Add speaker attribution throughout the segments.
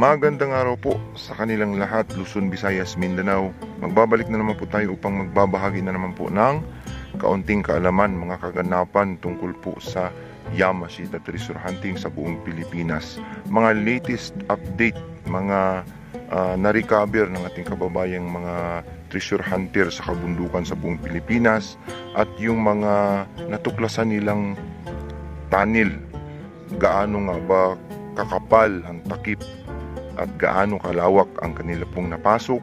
Speaker 1: Magandang araw po sa kanilang lahat, Luzon, Visayas, Mindanao. Magbabalik na naman po tayo upang magbabahagi na naman po ng kaunting kaalaman, mga kaganapan tungkol po sa Yamashita Treasure Hunting sa buong Pilipinas. Mga latest update, mga uh, na-recover ng ating kababayang mga treasure hunter sa kabundukan sa buong Pilipinas at yung mga natuklasan nilang tunnel gaano nga ba kakapal ang takip at gaano kalawak ang kanila pong napasok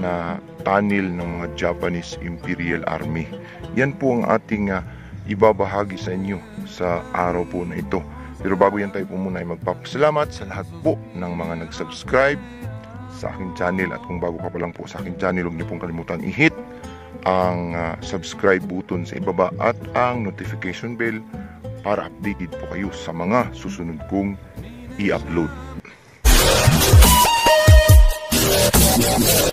Speaker 1: na tunnel ng mga Japanese Imperial Army. Yan po ang ating uh, ibabahagi sa inyo sa araw po na ito. Pero bago yan tayo po muna ay magpapasalamat sa lahat po ng mga nag-subscribe sa aking channel at kung bago ka pa lang po sa aking channel huwag niyo pong kalimutan i-hit ang uh, subscribe button sa ibaba at ang notification bell para updated po kayo sa mga susunod kong i-upload. Yamashita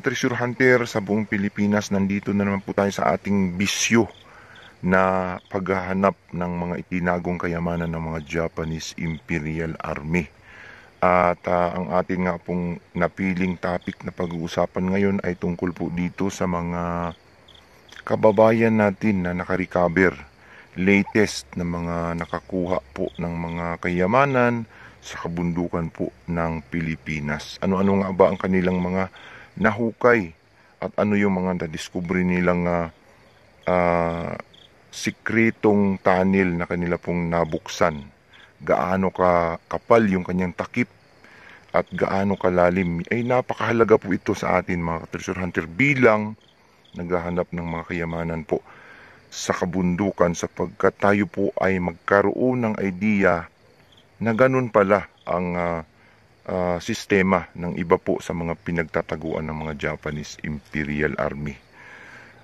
Speaker 1: Treasure Hunter sa buong Pilipinas, nandito na naman po tayo sa ating bisyo na paghahanap ng mga itinagong kayamanan ng mga Japanese Imperial Army. At uh, ang ating nga pong napiling topic na pag-uusapan ngayon ay tungkol po dito sa mga kababayan natin na nakarecover. Latest na mga nakakuha po ng mga kayamanan sa kabundukan po ng Pilipinas. Ano-ano nga ba ang kanilang mga nahukay? At ano yung mga na-discover nilang uh, uh, sikretong tunnel na kanila pong nabuksan gaano ka kapal yung kanyang takip at gaano kalalim ay napakahalaga po ito sa atin mga treasure hunter bilang naghahanap ng mga kayamanan po sa kabundukan sapagkat tayo po ay magkaroon ng idea na ganun pala ang uh, uh, sistema ng iba po sa mga pinagtataguan ng mga Japanese Imperial Army.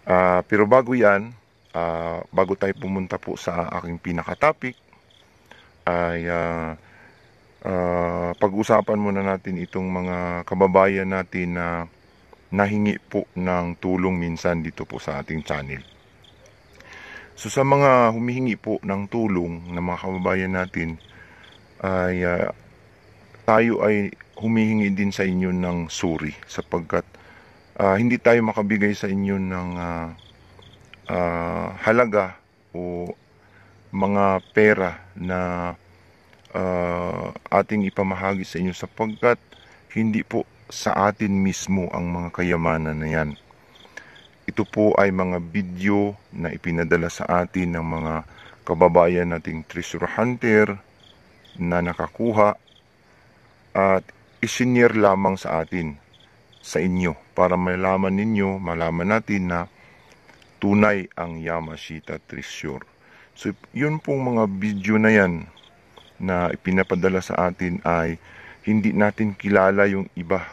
Speaker 1: Uh, pero bago yan, uh, bago tayo pumunta po sa aking pinaka-topic, ay uh, uh, pag-usapan muna natin itong mga kababayan natin na nahingi po ng tulong minsan dito po sa ating channel. So sa mga humihingi po ng tulong ng mga kababayan natin ay uh, tayo ay humihingi din sa inyo ng suri sapagkat uh, hindi tayo makabigay sa inyo ng uh, uh, halaga o mga pera na uh, ating ipamahagi sa inyo sapagkat hindi po sa atin mismo ang mga kayamanan na yan. Ito po ay mga video na ipinadala sa atin ng mga kababayan nating treasure hunter na nakakuha at isinyer lamang sa atin, sa inyo, para malaman ninyo, malaman natin na tunay ang Yamashita Treasure. So, yun pong mga video na yan na ipinapadala sa atin ay hindi natin kilala yung iba.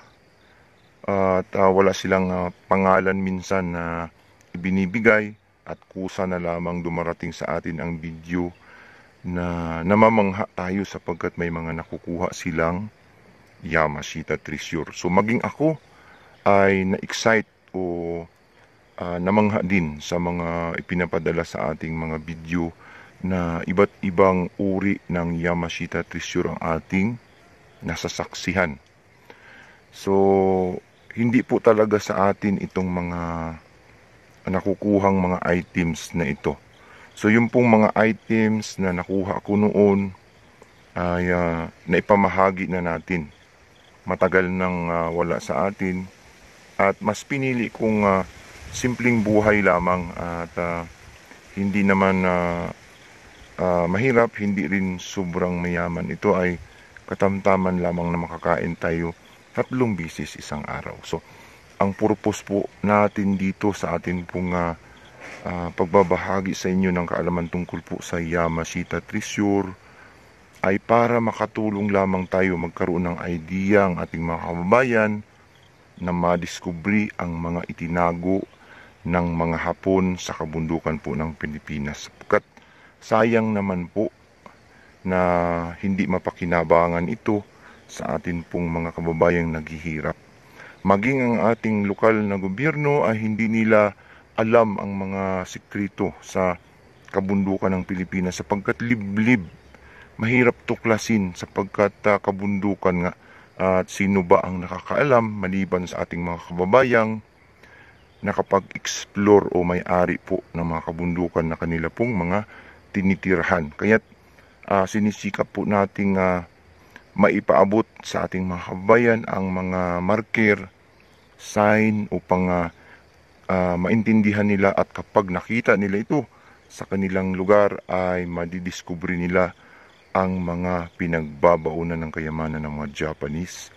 Speaker 1: At uh, wala silang uh, pangalan minsan na ibinibigay at kusa na lamang dumarating sa atin ang video na namamangha tayo sapagkat may mga nakukuha silang Yamashita Treasure. So maging ako ay na-excite o uh, namangha din sa mga ipinapadala sa ating mga video na iba't ibang uri ng Yamashita treasure ang ating nasasaksihan. So, hindi po talaga sa atin itong mga nakukuhang mga items na ito. So, yung pong mga items na nakuha ko noon ay uh, naipamahagi na natin. Matagal nang uh, wala sa atin at mas pinili kong uh, simpleng buhay lamang at uh, hindi naman uh, uh, mahirap, hindi rin sobrang mayaman. Ito ay katamtaman lamang na makakain tayo tatlong bisis isang araw. So, ang purpose po natin dito sa atin pong uh, uh, pagbabahagi sa inyo ng kaalaman tungkol po sa Yamashita Treasure ay para makatulong lamang tayo magkaroon ng idea ang ating mga kababayan na madiskubre ang mga itinago ng mga Hapon sa kabundukan po ng Pilipinas. Sapagkat sayang naman po na hindi mapakinabangan ito sa atin pong mga kababayang naghihirap. Maging ang ating lokal na gobyerno ay hindi nila alam ang mga sekreto sa kabundukan ng Pilipinas sapagkat liblib mahirap tuklasin sapagkat uh, kabundukan nga at uh, sino ba ang nakakaalam maliban sa ating mga kababayang nakapag-explore o may-ari po ng mga kabundukan na kanila pong mga tinitirhan. Kaya uh, sinisikap po nating uh, maipaabot sa ating mga kababayan ang mga marker, sign upang uh, uh, maintindihan nila at kapag nakita nila ito sa kanilang lugar ay madidiskubre nila ang mga pinagbabaunan ng kayamanan ng mga Japanese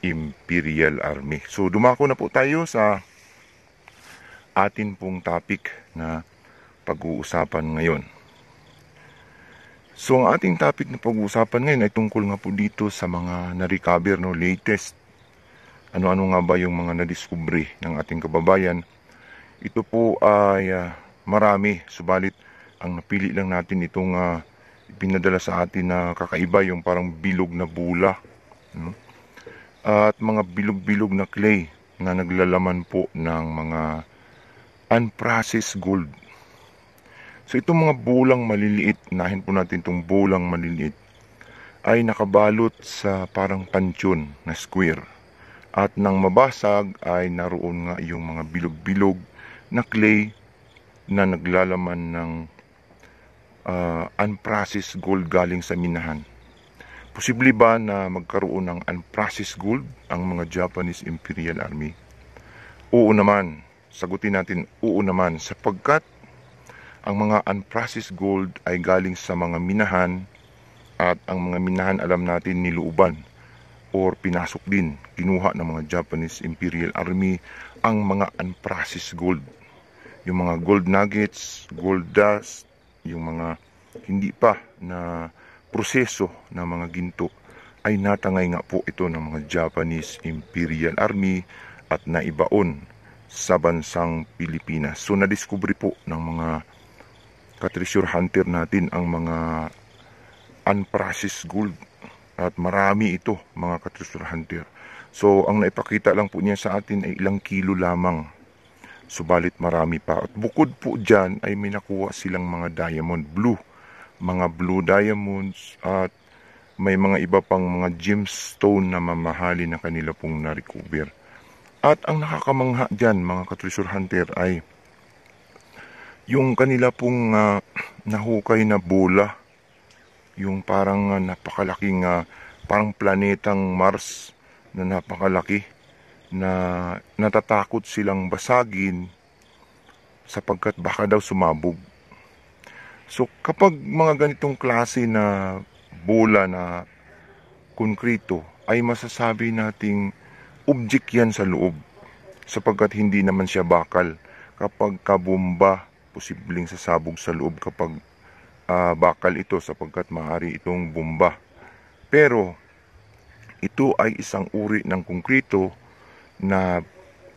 Speaker 1: Imperial Army. So dumako na po tayo sa atin pong topic na pag-uusapan ngayon. So ang ating topic na pag-uusapan ngayon ay tungkol nga po dito sa mga na-recover no latest. Ano-ano nga ba yung mga nadiskubre ng ating kababayan? Ito po ay uh, marami, subalit ang napili lang natin itong uh, pinadala sa atin na kakaiba yung parang bilog na bula. No? At mga bilog-bilog na clay na naglalaman po ng mga unprocessed gold So itong mga bulang maliliit, nahin po natin itong bulang maliliit, ay nakabalot sa parang pansyon na square. At nang mabasag ay naroon nga yung mga bilog-bilog na clay na naglalaman ng uh, unprocessed gold galing sa minahan. Posible ba na magkaroon ng unprocessed gold ang mga Japanese Imperial Army? Oo naman. Sagutin natin, oo naman sapagkat ang mga unprocessed gold ay galing sa mga minahan at ang mga minahan alam natin niluuban or pinasok din, kinuha ng mga Japanese Imperial Army ang mga unprocessed gold. Yung mga gold nuggets, gold dust, yung mga hindi pa na proseso ng mga ginto ay natangay nga po ito ng mga Japanese Imperial Army at naibaon sa bansang Pilipinas. So nadiskubre po ng mga ka-treasure hunter natin ang mga unprocessed gold at marami ito mga ka-treasure hunter. So ang naipakita lang po niya sa atin ay ilang kilo lamang. Subalit marami pa. At bukod po dyan ay may nakuha silang mga diamond blue. Mga blue diamonds at may mga iba pang mga gemstone na mamahali na kanila pong na-recover. At ang nakakamangha dyan mga ka-treasure hunter ay yung kanila pong uh, nahukay na bola, yung parang uh, napakalaking uh, parang planetang Mars na napakalaki na natatakot silang basagin sapagkat baka daw sumabog. So kapag mga ganitong klase na bola na konkrito ay masasabi nating object yan sa loob sapagkat hindi naman siya bakal kapag kabumba posibleng sasabog sa loob kapag uh, bakal ito sapagkat maaari itong bomba. Pero ito ay isang uri ng konkrito na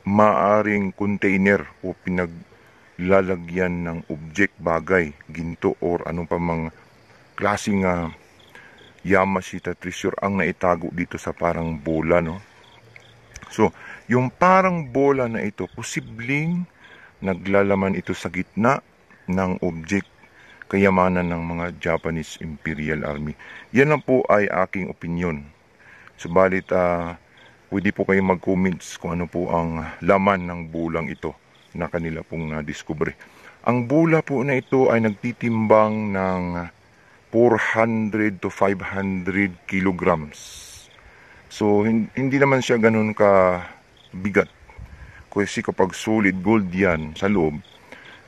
Speaker 1: maaring container o pinaglalagyan ng object bagay, ginto or anong pa mga klaseng uh, Yamashita treasure ang naitago dito sa parang bola no. So, yung parang bola na ito posibleng naglalaman ito sa gitna ng object kayamanan ng mga Japanese Imperial Army. Yan lang po ay aking opinion. Subalit, uh, pwede po kayong mag-comments kung ano po ang laman ng bulang ito na kanila pong na-discover. Ang bula po na ito ay nagtitimbang ng 400 to 500 kilograms. So, hindi naman siya ganun ka bigat kasi kapag solid gold yan sa loob,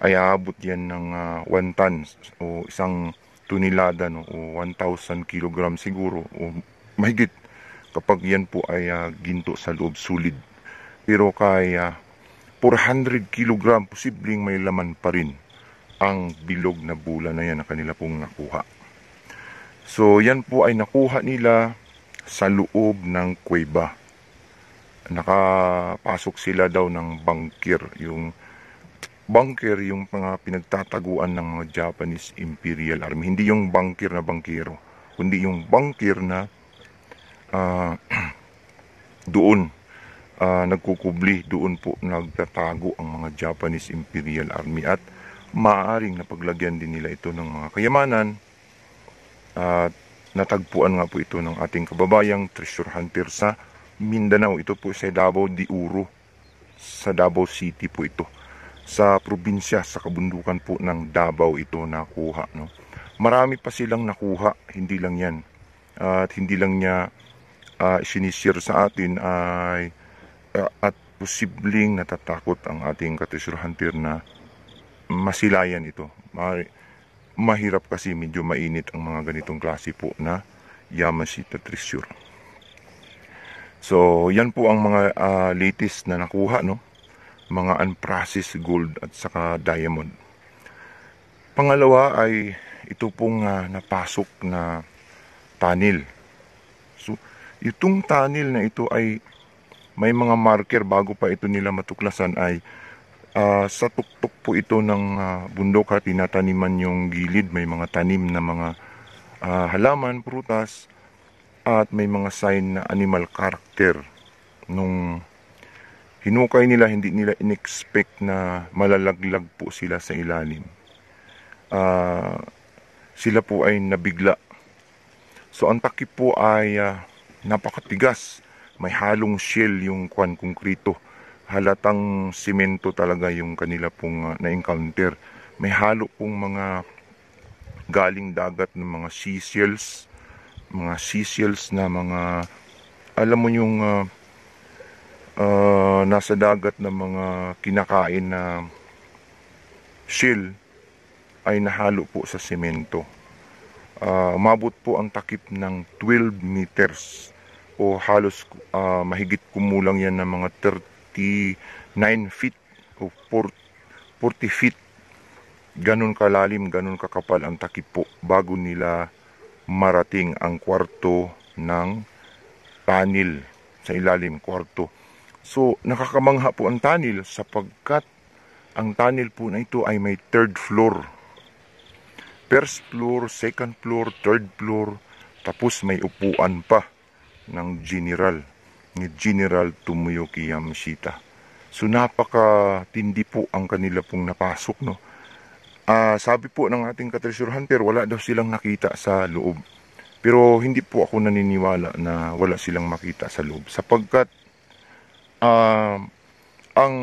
Speaker 1: ay aabot yan ng uh, ah, 1 tons o isang tunilada no, o 1,000 kilogram siguro o mahigit kapag yan po ay uh, ginto sa loob solid. Pero kay uh, 400 kilogram posibleng may laman pa rin ang bilog na bula na yan na kanila pong nakuha. So yan po ay nakuha nila sa loob ng kuweba. Nakapasok sila daw ng bunker yung bunker yung mga pinagtataguan ng mga Japanese Imperial Army. Hindi yung bunker na bankero kundi yung bunker na ah, doon ah, nagkukubli, doon po nagtatago ang mga Japanese Imperial Army at maaaring napaglagyan din nila ito ng mga kayamanan at natagpuan nga po ito ng ating kababayang treasure hunter sa Mindanao. Ito po sa Davao de Uro, sa Davao City po ito. Sa probinsya, sa kabundukan po ng Davao ito nakuha. No? Marami pa silang nakuha, hindi lang yan. at hindi lang niya uh, sinishare sa atin ay uh, at posibleng natatakot ang ating katreasure hunter na masilayan ito. Mahirap kasi medyo mainit ang mga ganitong klase po na Yamashita treasure. So, yan po ang mga uh, latest na nakuha, no? Mga unprocessed gold at saka diamond. Pangalawa ay ito pong uh, napasok na tunnel. So, itong tunnel na ito ay may mga marker bago pa ito nila matuklasan ay uh, sa tuktok po ito ng uh, bundok ha, tinataniman yung gilid, may mga tanim na mga uh, halaman, prutas, at may mga sign na animal character nung hinukay nila, hindi nila inexpect na malalaglag po sila sa ilalim. Uh, sila po ay nabigla So ang takip po ay uh, napakatigas. May halong shell yung kwan konkrito. Halatang simento talaga yung kanila pong uh, na-encounter. May halo pong mga galing dagat ng mga seashells. Mga seashells na mga alam mo yung uh, uh, nasa dagat na mga kinakain na shell ay nahalo po sa simento uh, umabot po ang takip ng 12 meters o halos uh, mahigit kumulang yan ng mga 39 feet o 40 feet. Ganun kalalim, ganun kakapal ang takip po bago nila marating ang kwarto ng tunnel sa ilalim, kwarto. So, nakakamangha po ang tunnel sapagkat ang tunnel po na ito ay may third floor. First floor, second floor, third floor, tapos may upuan pa ng general, ni General Tomoyoki Yamashita. So napaka tindi po ang kanila pong napasok no. Uh, sabi po ng ating ka-treasure hunter, wala daw silang nakita sa loob. Pero hindi po ako naniniwala na wala silang makita sa loob sapagkat uh, ang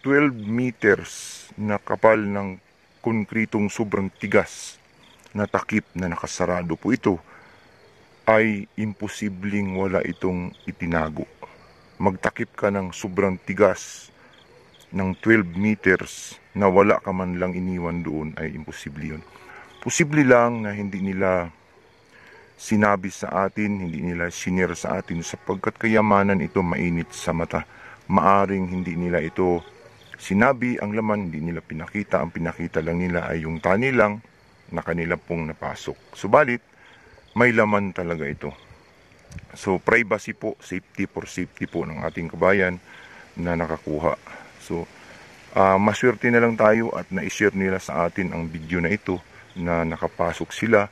Speaker 1: 12 meters na kapal ng konkritong sobrang tigas na takip na nakasarado po ito ay imposibleng wala itong itinago. Magtakip ka ng sobrang tigas ng 12 meters na wala ka man lang iniwan doon ay imposible yun. Posible lang na hindi nila sinabi sa atin, hindi nila sinir sa atin sapagkat kayamanan ito mainit sa mata. Maaring hindi nila ito sinabi ang laman, hindi nila pinakita. Ang pinakita lang nila ay yung tani lang na kanila pong napasok. Subalit, may laman talaga ito. So, privacy po, safety for safety po ng ating kabayan na nakakuha. So, uh, maswerte na lang tayo at na-share nila sa atin ang video na ito na nakapasok sila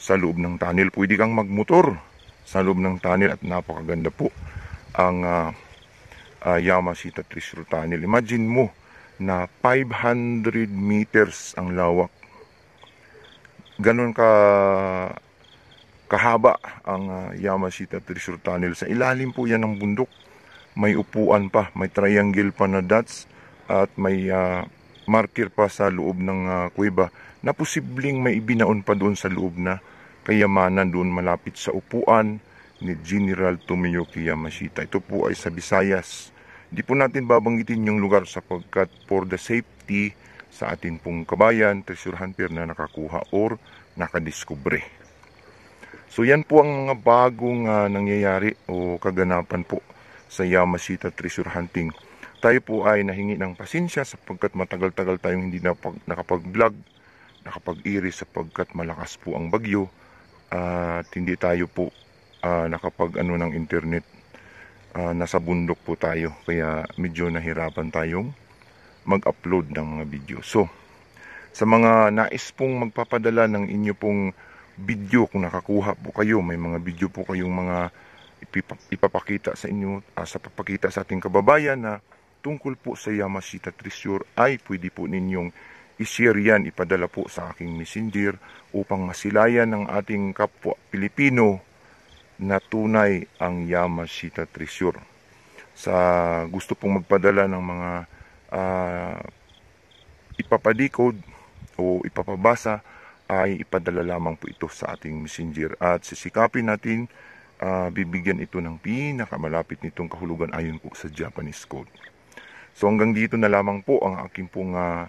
Speaker 1: sa loob ng tunnel. Pwede kang magmotor sa loob ng tunnel at napakaganda po ang uh, uh, Yamashita Treasure Tunnel. Imagine mo na 500 meters ang lawak ganun ka kahaba ang uh, Yamashita Treasure Tunnel. Sa ilalim po yan ng bundok. May upuan pa, may triangle pa na dots at may uh, marker pa sa loob ng uh, kuweba na posibleng may ibinaon pa doon sa loob na kayamanan doon malapit sa upuan ni General Tomoyoki Yamashita. Ito po ay sa Visayas. Hindi po natin babanggitin yung lugar sapagkat for the safety sa atin pong kabayan, treasure hunter na nakakuha or nakadiskubre. So yan po ang mga bagong uh, nangyayari o kaganapan po sa Yamashita treasure hunting. Tayo po ay nahingi ng pasensya sapagkat matagal-tagal tayong hindi nakapag-vlog, nakapag-iris sapagkat malakas po ang bagyo uh, at hindi tayo po uh, nakapag ano ng internet uh, nasa bundok po tayo kaya medyo nahirapan tayong mag-upload ng mga video. So, sa mga nais pong magpapadala ng inyo pong video kung nakakuha po kayo, may mga video po kayong mga ipapakita sa inyo, ah, sa papakita sa ating kababayan na tungkol po sa Yamashita Treasure ay pwede po ninyong i-share yan, ipadala po sa aking messenger upang masilayan ng ating kapwa Pilipino na tunay ang Yamashita Treasure. Sa gusto pong magpadala ng mga ah, ipapadecode o ipapabasa ay ipadala lamang po ito sa ating messenger at sisikapin natin ah, bibigyan ito ng pinakamalapit nitong kahulugan ayon po sa Japanese code. So hanggang dito na lamang po ang aking pong ah,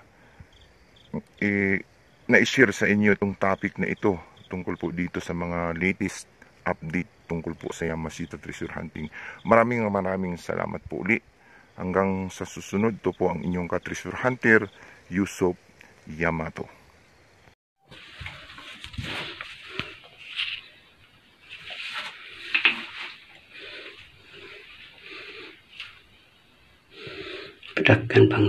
Speaker 1: eh, na-share sa inyo itong topic na ito tungkol po dito sa mga latest update tungkol po sa Yamashita Treasure Hunting. Maraming maraming salamat po uli. Hanggang sa susunod, to po ang inyong ka-treasure hunter, Yusuf Yamato.
Speaker 2: Pedagkan bang.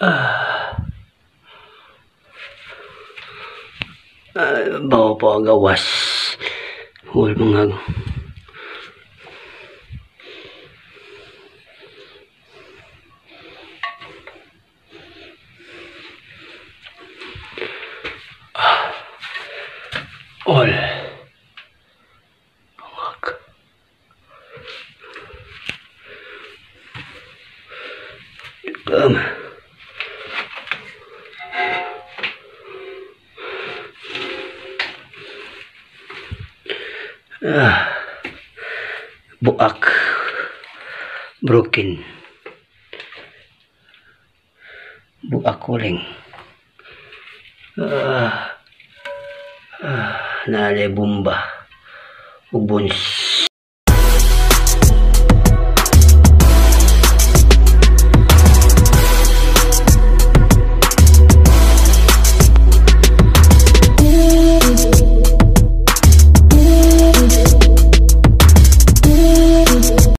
Speaker 2: Ah. bawa po ang gawas. Hul mga All. Buak. Broken. Buak kuling. Ah. Ah. Nalay bomba. Ubons.